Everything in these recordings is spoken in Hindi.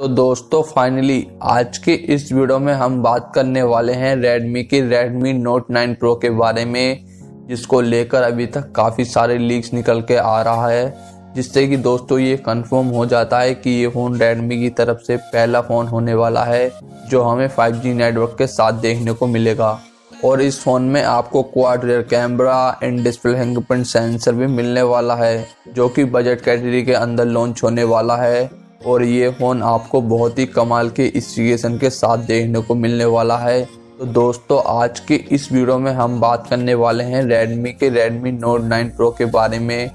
तो दोस्तों फाइनली आज के इस वीडियो में हम बात करने वाले हैं Redmi के Redmi Note 9 Pro के बारे में, जिसको लेकर अभी तक काफ़ी सारे लीक्स निकल के आ रहा है, जिससे कि दोस्तों ये कंफर्म हो जाता है कि ये फ़ोन Redmi की तरफ़ से पहला फ़ोन होने वाला है, जो हमें 5G नेटवर्क के साथ देखने को मिलेगा। और इस फ़ोन में आपको quad rear camera and display fingerprint sensor भी मिलने वाला है, जो कि बजट कैटेगरी के अंदर लॉन्च होने वाला है। और ये फ़ोन आपको बहुत ही कमाल के स्टिकेशन के साथ देखने को मिलने वाला है। तो दोस्तों, आज के इस वीडियो में हम बात करने वाले हैं Redmi के Redmi Note 9 Pro के बारे में।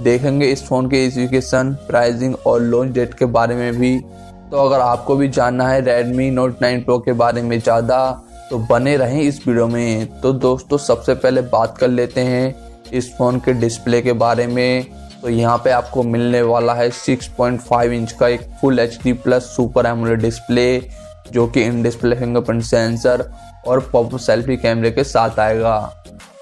देखेंगे इस फ़ोन के स्पेसिफिकेशन प्राइसिंग और लॉन्च डेट के बारे में भी। तो अगर आपको भी जानना है Redmi Note 9 Pro के बारे में ज़्यादा तो बने रहें इस वीडियो में। तो दोस्तों, सबसे पहले बात कर लेते हैं इस फ़ोन के डिस्प्ले के बारे में। तो यहाँ पे आपको मिलने वाला है 6.5 इंच का एक full H D plus super AMOLED display जो कि इन डिस्प्ले फिंगरप्रिंट सेंसर और पॉप सेल्फी कैमरे के साथ आएगा।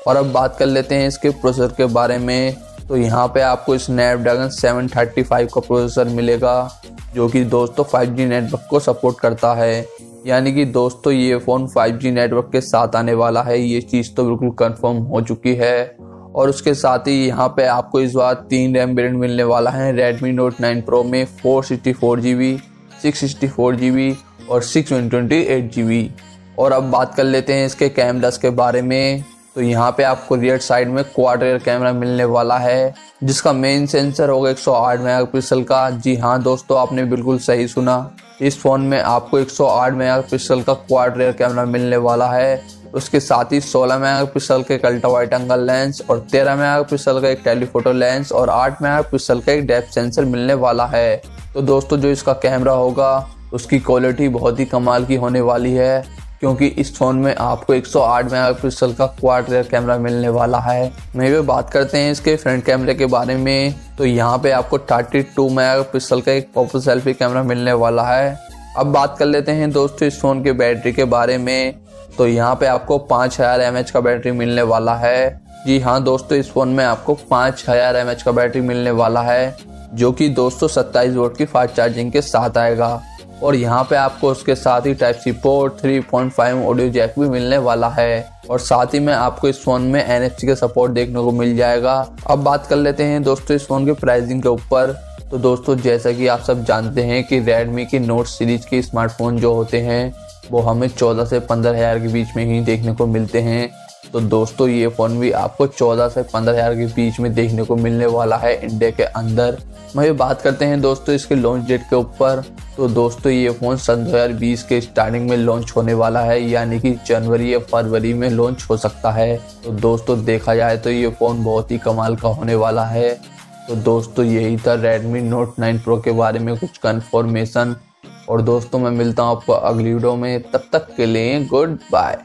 और अब बात कर लेते हैं इसके प्रोसेसर के बारे में। तो यहाँ पे आपको स्नैपड्रैगन 735 का प्रोसेसर मिलेगा, जो कि दोस्तों 5G नेटवर्क को सपोर्ट करता है। यानी कि दोस्तों ये फ़ोन 5G नेटवर्क के साथ आने वाला है। ये चीज़ तो बिल्कुल कंफर्म हो चुकी है। और उसके साथ ही यहाँ पे आपको इस बार तीन रैम वेरियंट मिलने वाला है, Redmi Note 9 Pro में four sixty four G B six sixty four G B और six one twenty eight G B और अब बात कर लेते हैं इसके कैमरास के बारे में। तो यहाँ पे आपको रियर साइड में क्वार्टर कैमरा मिलने वाला है, जिसका मेन सेंसर होगा 108 मेगापिक्सल का। जी हाँ दोस्तों, आपने बिल्कुल सही सुना। इस फ़ोन में आपको 108 मेगापिक्सल का क्वाड रेयर कैमरा मिलने वाला है। उसके साथ ही 16 मेगापिक्सल के अल्ट्रा वाइट एंगल लेंस और 13 मेगापिक्सल का एक टेलीफोटो लेंस और 8 मेगापिक्सल का एक डेप्थ सेंसर मिलने वाला है। तो दोस्तों, जो इसका कैमरा होगा, उसकी क्वालिटी बहुत ही कमाल की होने वाली है, क्योंकि इस फ़ोन में आपको 108 मेगापिक्सल का क्वाड रेयर कैमरा मिलने वाला है। मैं भी बात करते हैं इसके फ्रंट कैमरे के बारे में। तो यहाँ पे आपको 32 मेगापिक्सल का एक पॉपर सेल्फी कैमरा मिलने वाला है। अब बात कर लेते हैं दोस्तों इस फ़ोन के बैटरी के बारे में। तो यहाँ पे आपको पाँच हज़ार एम का बैटरी मिलने वाला है। जी हाँ दोस्तों, इस फ़ोन में आपको पाँच हज़ार एम का बैटरी मिलने वाला है, जो कि दोस्तों सत्ताईस वोट की फास्ट चार्जिंग के साथ आएगा। और यहाँ पे आपको उसके साथ ही type C port 3.5 audio jack भी मिलने वाला है। और साथ ही में आपको इस फ़ोन में एन का सपोर्ट देखने को मिल जाएगा। अब बात कर लेते हैं दोस्तों इस फ़ोन के प्राइसिंग के ऊपर। तो दोस्तों, जैसा कि आप सब जानते हैं कि रेडमी के नोट सीरीज़ के स्मार्टफ़ोन जो होते हैं, वो हमें 14 से पंद्रह हज़ार के बीच में ही देखने को मिलते हैं। तो दोस्तों, ये फ़ोन भी आपको 14 से पंद्रह हज़ार के बीच में देखने को मिलने वाला है इंडिया के अंदर। वही बात करते हैं दोस्तों, इसके लॉन्च डेट के ऊपर। तो दोस्तों, ये फ़ोन सन 2020 के स्टार्टिंग में लॉन्च होने वाला है, यानी कि जनवरी या फरवरी में लॉन्च हो सकता है। तो दोस्तों, देखा जाए तो ये फ़ोन बहुत ही कमाल का होने वाला है। तो दोस्तों, यही था Redmi Note 9 Pro के बारे में कुछ कन्फर्मेशन और दोस्तों, मैं मिलता हूँ आपको अगली वीडियो में। तब तक के लिए गुड बाय